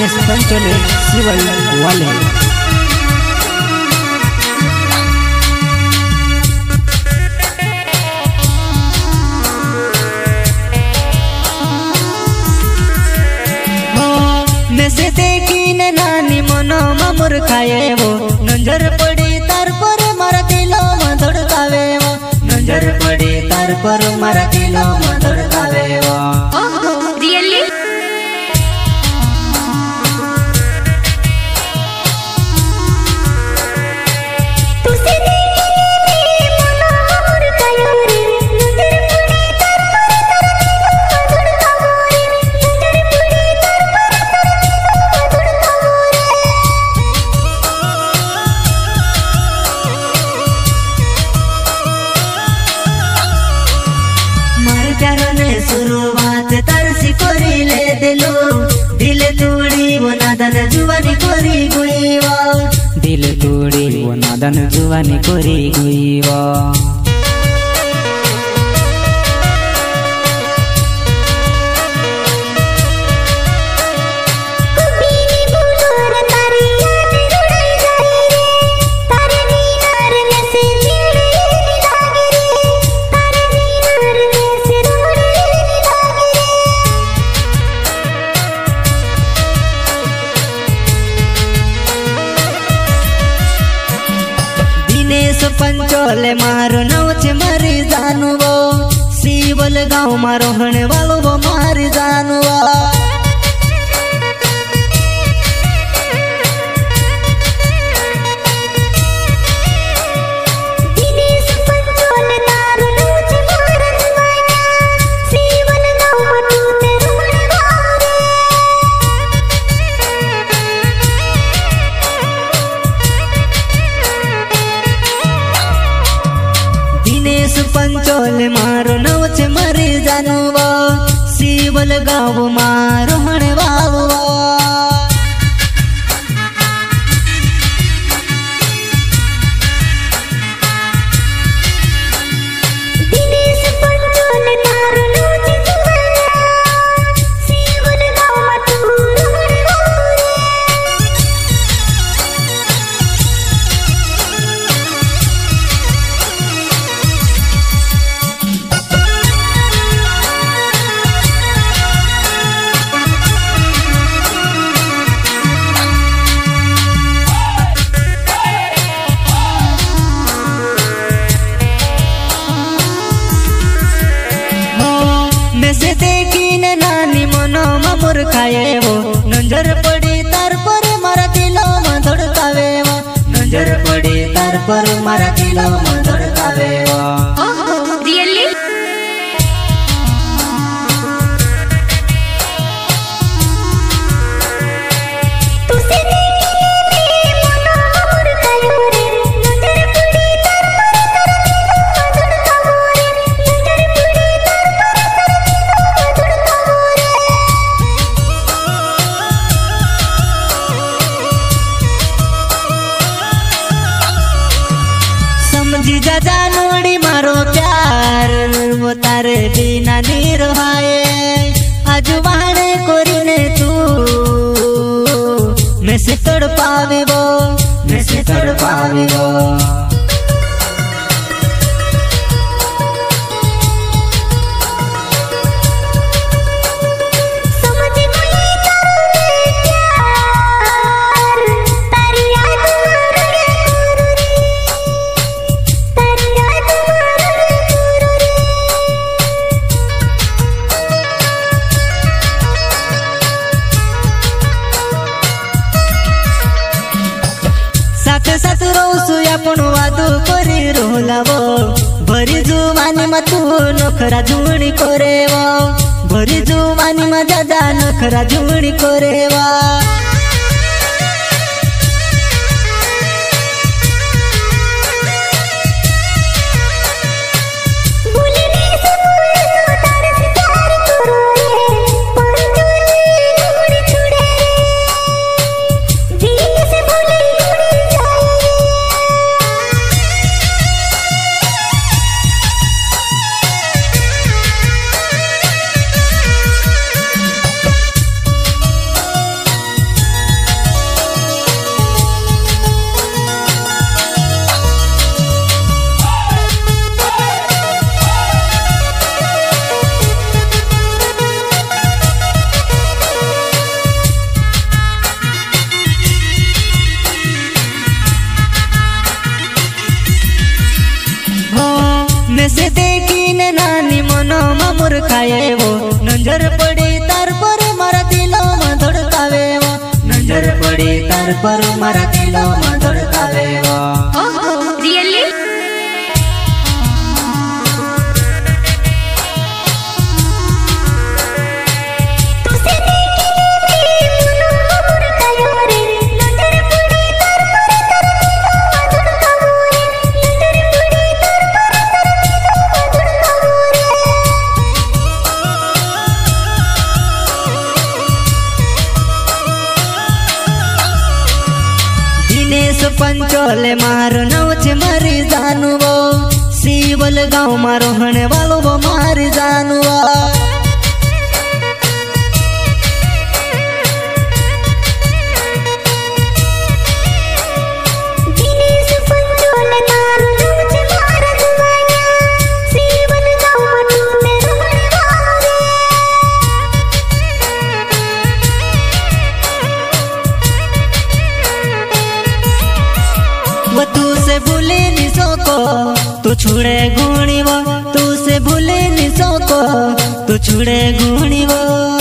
निस्पन चले सिवल वाले नानी मनो नज़र पड़ी तार पर मारा दिलो मन धड़कावे नज़र पड़ी तार पर मारा दिलो मन वो। දනුදුවනි කොරේ ගුයිවා પંચોલે મારું નામ છે મારી જાનુવો. શિવલ ગામ મારો હણવાળો મારી જાનવા. જાનવો શિવલ ગાંવ મારો હણવાળો દિનેશ નજર પડી તાર પર મારા દિલોમાં ધડકાવે નજર પડી તાર પર મારા ધડકાવેવો રિયલી जादू करे रोलावो, भरी जुवानी मा तू नखरा जुणी कोरेवा, भरी जुवानी मा दादा नखरा जुणी कोरेवा। जाए वो नज़र पड़ी तार पर मारा दिलो में वो नज़र पड़ी तार पर मारा दिलो गाँव मारो हने वालों वो मार जानवा तू छुड़े गुणी वो तू से भूले नहीं सको तू छुड़े गुणी वो।